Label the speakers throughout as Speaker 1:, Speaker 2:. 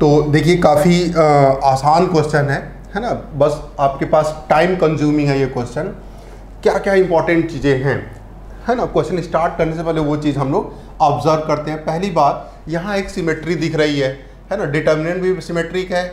Speaker 1: तो देखिए, काफ़ी आसान क्वेश्चन है है ना? बस आपके पास टाइम कंज्यूमिंग है ये क्वेश्चन क्या क्या इंपॉर्टेंट चीज़ें हैं? है ना? क्वेश्चन स्टार्ट करने से पहले वो चीज़ हम लोग ऑब्ज़र्व करते हैं। पहली बात, यहाँ एक सिमेट्री दिख रही है है ना? डिटर्मिनेंट भी सिमेट्रिक है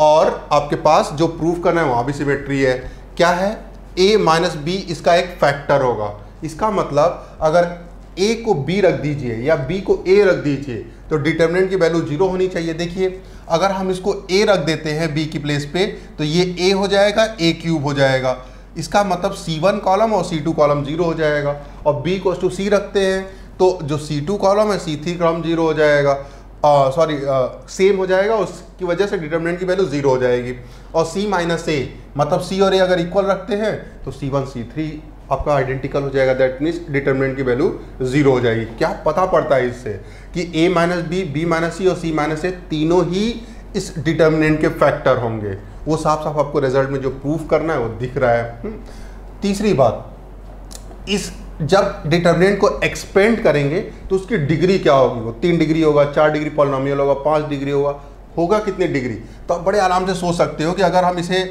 Speaker 1: और आपके पास जो प्रूफ करना है, वहाँ भी सिमेट्री है। क्या है? ए माइनस बी इसका एक फैक्टर होगा। इसका मतलब अगर ए को बी रख दीजिए या बी को ए रख दीजिए तो डिटर्मिनेंट की वैल्यू ज़ीरो होनी चाहिए। देखिए, अगर हम इसको ए रख देते हैं बी की प्लेस पे तो ये ए हो जाएगा ए क्यूब हो जाएगा। इसका मतलब सी वन कॉलम और सी टू कॉलम ज़ीरो हो जाएगा। और बी कोस टू सी रखते हैं तो जो सी टू कॉलम है सी थ्री कॉलम ज़ीरो हो जाएगा। सॉरी सेम हो जाएगा, उसकी वजह से डिटर्मिनेंट की वैल्यू ज़ीरो हो जाएगी। और सी माइनस ए मतलब सी और ए अगर इक्वल रखते हैं तो सी वन सी थ्री आपका आइडेंटिकल हो जाएगा. दैट मीन्स डिटर्मिनेंट की वैल्यू ज़ीरो हो जाएगी. क्या पता पड़ता है इससे कि A minus B B minus C और सी माइनस ए तीनों ही इस डिटर्मिनेंट के फैक्टर होंगे. वो साफ़ साफ़ आपको रिज़ल्ट में जो प्रूफ करना है वो दिख रहा है. हम्म। तीसरी बात. इस जब डिटर्मिनेंट को एक्सपेंड करेंगे तो उसकी डिग्री क्या होगी? वो तीन डिग्री होगा, चार डिग्री पॉलिनोमियल होगा, पाँच डिग्री होगा. होगा कितनी डिग्री तो आप बड़े आराम से सोच सकते हो कि अगर हम इसे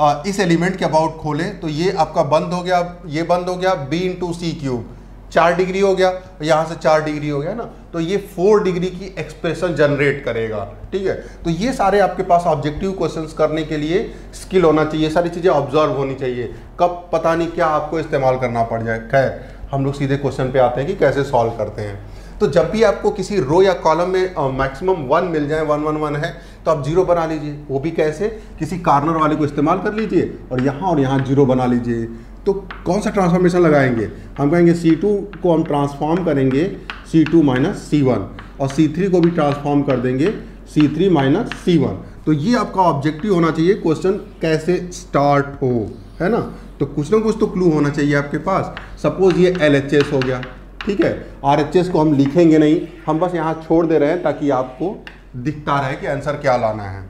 Speaker 1: आ, इस एलिमेंट के अबाउट खोलें तो ये आपका बंद हो गया ये बंद हो गया बी इंटू सी क्यूब चार डिग्री हो गया यहाँ से चार डिग्री हो गया ना? तो ये फोर डिग्री की एक्सप्रेशन जनरेट करेगा ठीक है? तो ये सारे आपके पास ऑब्जेक्टिव क्वेश्चंस करने के लिए स्किल होना चाहिए सारी चीज़ें ऑब्ज़र्व होनी चाहिए। कब पता नहीं क्या आपको इस्तेमाल करना पड़ जाए। खैर हम लोग सीधे क्वेश्चन पे आते हैं कि कैसे सॉल्व करते हैं। तो जब भी आपको किसी रो या कॉलम में मैक्सिमम वन मिल जाए वन वन वन है तो आप ज़ीरो बना लीजिए। वो भी कैसे? किसी कार्नर वाले को इस्तेमाल कर लीजिए और यहाँ और यहाँ ज़ीरो बना लीजिए। तो कौन सा ट्रांसफॉर्मेशन लगाएँगे? हम कहेंगे C2 को हम ट्रांसफॉर्म करेंगे C2 टू माइनस सी और C3 को भी ट्रांसफॉर्म कर देंगे C3 थ्री माइनस सी तो ये आपका ऑब्जेक्टिव होना चाहिए। क्वेश्चन कैसे स्टार्ट हो? है ना? तो कुछ ना कुछ तो क्लू होना चाहिए आपके पास। सपोज़ ये एल हो गया, ठीक है? आर को हम लिखेंगे नहीं। हम बस यहाँ छोड़ दे रहे हैं ताकि आपको दिखता रहे कि आंसर क्या लाना है।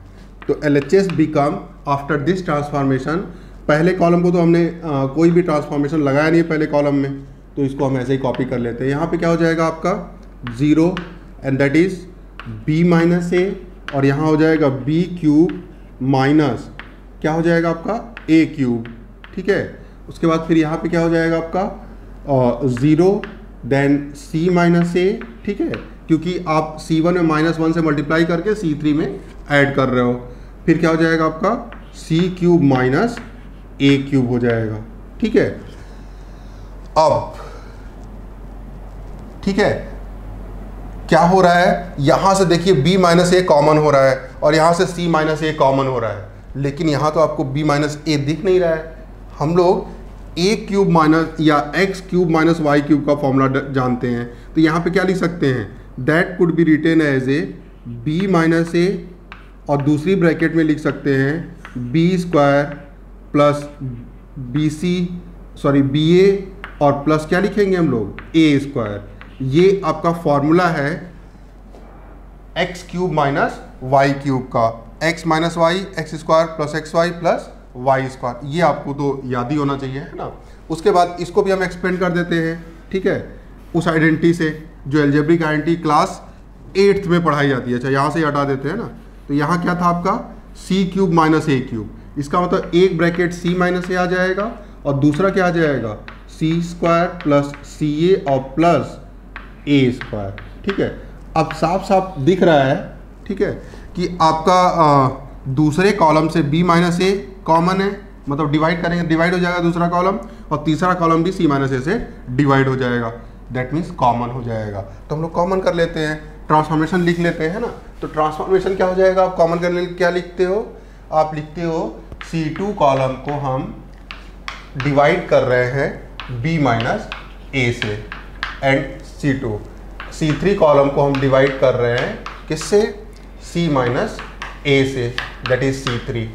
Speaker 1: तो L H S become after this transformation पहले कॉलम को तो हमने आ, कोई भी ट्रांसफॉर्मेशन लगाया नहीं है पहले कॉलम में। तो इसको हम ऐसे ही कॉपी कर लेते हैं। यहाँ पे क्या हो जाएगा आपका? Zero and that is B minus A और यहाँ हो जाएगा बी क्यूब माइनस क्या हो जाएगा आपका? ए क्यूब ठीक है? उसके बाद फिर यहाँ पे क्या हो जाएगा आपका? Zero then C minus A ठीक है? क्योंकि आप सी वन में माइनस वन से मल्टीप्लाई करके सी थ्री में ऐड कर रहे हो। फिर क्या हो जाएगा आपका? C cube minus A cube हो जाएगा। ठीक है? अब, ठीक है? क्या हो रहा है? यहाँ से देखिए b माइनस ए कॉमन हो रहा है और यहाँ से c माइनस ए कॉमन हो रहा है। लेकिन यहाँ तो आपको b माइनस ए दिख नहीं रहा है। हम लोग ए क्यूब माइनस या X cube minus Y cube का फॉर्मूला जानते हैं। तो यहाँ पे क्या लिख सकते हैं? That could be written as A B minus A और दूसरी ब्रैकेट में लिख सकते हैं B square plus B C sorry B A और प्लस क्या लिखेंगे हम लोग? ए स्क्वायर ये आपका फॉर्मूला है X cube minus Y cube का। X minus Y X square plus X Y plus Y square ये आपको तो याद ही होना चाहिए, है ना? उसके बाद इसको भी हम एक्सपेंड कर देते हैं, ठीक है? उस आइडेंटिटी से। जो एल्जेब्रिक आइडेंटिटी क्लास एट्थ में पढ़ाई जाती है। अच्छा यहाँ से हटा देते हैं ना। तो यहाँ क्या था आपका? C cube minus A cube इसका मतलब एक ब्रैकेट सी माइनस ए आ जाएगा और दूसरा क्या आ जाएगा? सी स्क्वायर प्लस सी ए और प्लस ए स्क्वायर ठीक है? अब साफ़ साफ़ दिख रहा है ठीक है कि आपका आ, दूसरे कॉलम से बी माइनस ए कॉमन है। मतलब डिवाइड करेंगे डिवाइड हो जाएगा दूसरा कॉलम और तीसरा कॉलम भी सी माइनस ए से डिवाइड हो जाएगा। दैट मीन्स कॉमन हो जाएगा। तो हम लोग कॉमन कर लेते हैं। ट्रांसफॉर्मेशन लिख लेते हैं ना? तो ट्रांसफॉर्मेशन क्या हो जाएगा? आप कॉमन करने क्या लिखते हो? आप लिखते हो C2 कॉलम को हम डिवाइड कर रहे हैं B माइनस ए से एंड C2 C3 कॉलम को हम डिवाइड कर रहे हैं किससे? C माइनस ए से that is C3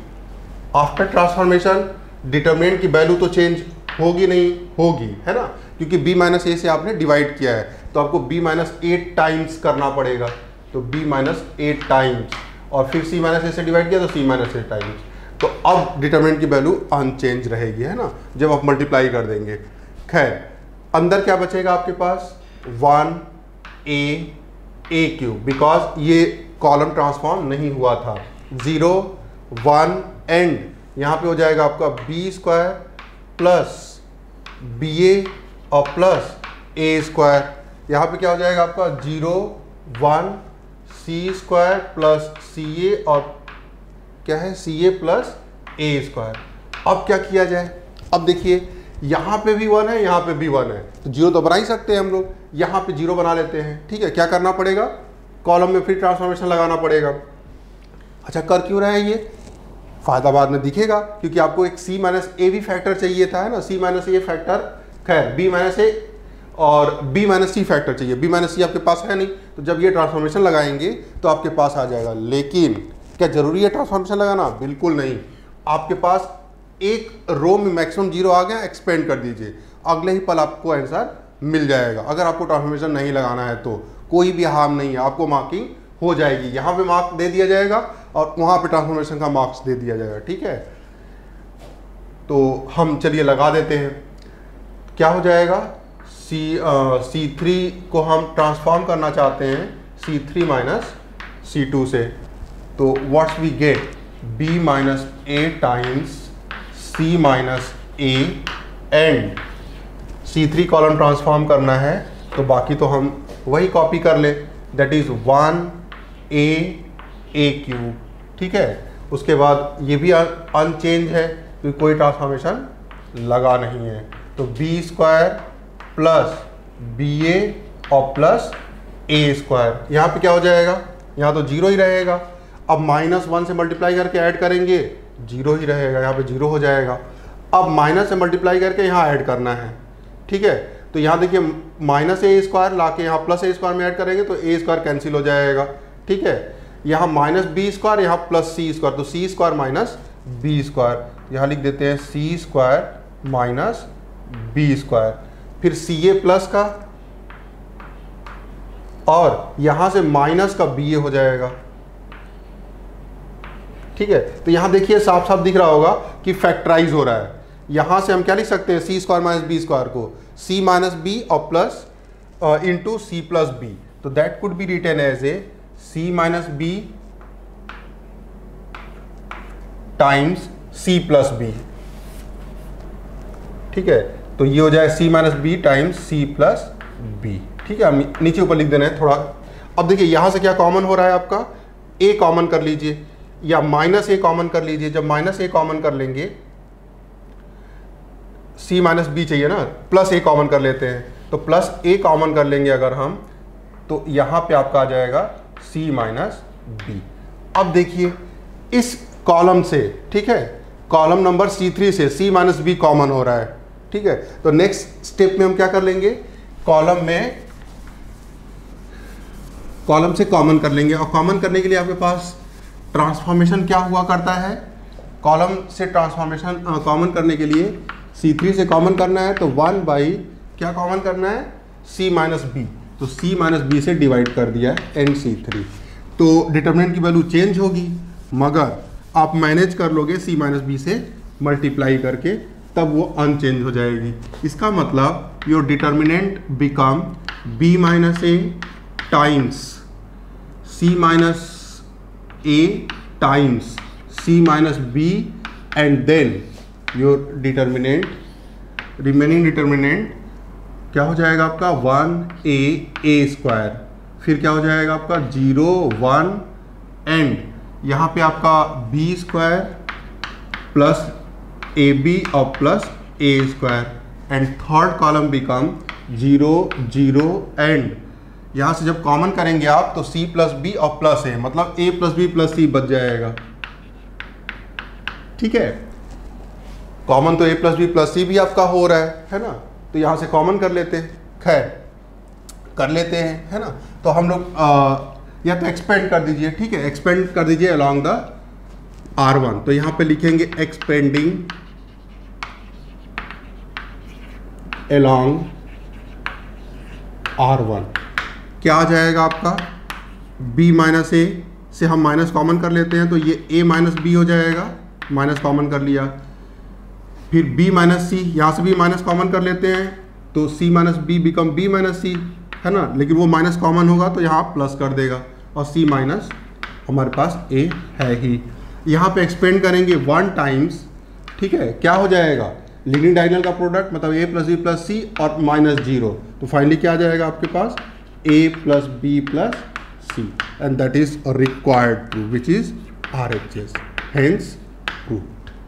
Speaker 1: after transformation determinant की वैल्यू तो चेंज होगी नहीं, होगी, है ना? क्योंकि b माइनस ए से आपने डिवाइड किया है तो आपको b माइनस एट टाइम्स करना पड़ेगा। तो b माइनस एट टाइम्स और फिर c माइनस ए से डिवाइड किया तो c माइनस एट टाइम्स तो अब डिटर्मिनेंट की वैल्यू अनचेंज रहेगी, है ना? जब आप मल्टीप्लाई कर देंगे। खैर, अंदर क्या बचेगा आपके पास? One A A cube because ये कॉलम ट्रांसफॉर्म नहीं हुआ था। ज़ीरो वन एंड यहाँ पे हो जाएगा आपका B square plus B A और प्लस ए स्क्वायर यहाँ पे क्या हो जाएगा आपका? Zero one C square plus C A और क्या है? सी ए प्लस ए स्क्वायर अब क्या किया जाए? अब देखिए, यहाँ पे भी वन है, यहाँ पे भी वन है। तो ज़ीरो तो बना ही सकते हैं हम लोग। यहाँ पे ज़ीरो बना लेते हैं। ठीक है, क्या करना पड़ेगा? कॉलम में फिर ट्रांसफॉर्मेशन लगाना पड़ेगा। अच्छा कर क्यों रहा है ये? फ़ायदा बाद में दिखेगा, क्योंकि आपको एक सी माइनस ए भी फैक्टर चाहिए था, है ना? सी माइनस ए फैक्टर खैर बी माइनस ए और बी माइनस सी फैक्टर चाहिए। बी माइनस सी आपके पास है नहीं तो जब ये ट्रांसफॉर्मेशन लगाएँगे तो आपके पास आ जाएगा। लेकिन क्या ज़रूरी है ट्रांसफॉर्मेशन लगाना? बिल्कुल नहीं। आपके पास एक रो में मैक्सिमम ज़ीरो आ गया एक्सपेंड कर दीजिए। अगले ही पल आपको आंसर मिल जाएगा। अगर आपको ट्रांसफॉर्मेशन नहीं लगाना है तो कोई भी हार्म नहीं है। आपको मार्किंग हो जाएगी। यहाँ पे मार्क दे दिया जाएगा और वहाँ पे ट्रांसफॉर्मेशन का मार्क्स दे दिया जाएगा। ठीक है? तो हम चलिए लगा देते हैं। क्या हो जाएगा? सी सी थ्री को हम ट्रांसफॉर्म करना चाहते हैं C three minus C two से। तो what's we get B minus A times C minus A and C three column transform करना है तो बाकी तो हम वही कॉपी कर ले। That is one A A cube ठीक है? उसके बाद ये भी अनचेंज है क्योंकि कोई ट्रांसफॉर्मेशन लगा नहीं है। तो B square plus B A और प्लस ए स्क्वायर यहाँ पे क्या हो जाएगा? यहाँ तो ज़ीरो ही रहेगा। अब माइनस वन से मल्टीप्लाई करके ऐड करेंगे ज़ीरो ही रहेगा। यहाँ पे ज़ीरो हो जाएगा। अब माइनस से मल्टीप्लाई करके यहाँ ऐड करना है। ठीक है? तो यहाँ देखिए माइनस ए स्क्वायर ला के यहाँ प्लस ए स्क्वायर में ऐड करेंगे तो ए स्क्वायर कैंसिल हो जाएगा। ठीक है? यहाँ माइनस बी स्क्वायर यहाँ प्लस सी स्क्वायर तो C square minus B square यहाँ लिख देते हैं C square minus B square फिर सी ए प्लस का और यहाँ से माइनस का बी ए हो जाएगा। ठीक है? तो यहाँ देखिए साफ़ साफ़ दिख रहा होगा कि फैक्टराइज हो रहा है। यहाँ से हम क्या लिख सकते हैं? C square minus B square को। सी माइनस बी और plus into C plus B तो that could be written as A C minus B times C plus B ठीक है? तो ये हो जाए C minus B times C plus B ठीक है नीचे ऊपर लिख देना है थोड़ा। अब देखिए, यहाँ से क्या कॉमन हो रहा है आपका? ए कॉमन कर लीजिए, या माइनस ए कॉमन कर लीजिए। जब माइनस ए कॉमन कर लेंगे सी माइनस बी चाहिए ना? प्लस ए कॉमन कर लेते हैं। तो प्लस ए कॉमन कर लेंगे अगर हम तो यहाँ पे आपका आ जाएगा सी माइनस बी अब देखिए, इस कॉलम से, ठीक है? कॉलम नंबर सी थ्री से सी माइनस बी कॉमन हो रहा है। ठीक है? तो नेक्स्ट स्टेप में हम क्या कर लेंगे? कॉलम में कॉलम से कॉमन कर लेंगे। और कॉमन करने के लिए आपके पास ट्रांसफॉर्मेशन क्या हुआ करता है? कॉलम से ट्रांसफॉर्मेशन कॉमन करने के लिए सी थ्री से कॉमन करना है तो वन बाई क्या कॉमन करना है? सी माइनस बी तो सी माइनस बी से डिवाइड कर दिया है एन सी थ्री तो डिटर्मिनेंट की वैल्यू चेंज होगी, मगर आप मैनेज कर लोगे सी माइनस बी से मल्टीप्लाई करके। तब वो अनचेंज हो जाएगी। इसका मतलब your determinant become B minus A times C minus A times C minus B and then your determinant remaining determinant क्या हो जाएगा आपका? वन ए ए स्क्वायर फिर क्या हो जाएगा आपका? ज़ीरो वन एंड यहाँ पे आपका B square plus A B और plus A square and third column become zero zero and यहाँ से जब कॉमन करेंगे आप तो सी प्लस बी और प्लस ए मतलब A plus B plus C बच जाएगा। ठीक है? कॉमन तो A plus B plus C भी आपका हो रहा है है ना? तो यहाँ से कॉमन कर लेते खैर, कर लेते हैं, है ना? तो हम लोग या तो एक्सपेंड कर दीजिए, ठीक है? एक्सपेंड कर दीजिए अलॉन्ग द आर वन तो यहाँ पे लिखेंगे एक्सपेंडिंग along R1 क्या आ जाएगा आपका? B माइनस ए से हम माइनस कॉमन कर लेते हैं तो ये A माइनस बी हो जाएगा। माइनस कॉमन कर लिया। फिर B माइनस सी यहाँ से भी माइनस कॉमन कर लेते हैं तो C minus B become B minus C है ना? लेकिन वो माइनस कॉमन होगा तो यहाँ प्लस कर देगा। और C माइनस हमारे पास ए है ही। यहाँ पे एक्सपेंड करेंगे वन टाइम्स ठीक है? क्या हो जाएगा? लीडिंग डायगनल का प्रोडक्ट मतलब A plus B plus C और माइनस ज़ीरो तो फाइनली क्या आ जाएगा आपके पास? A plus B plus C and that is required to which is R H S hence proof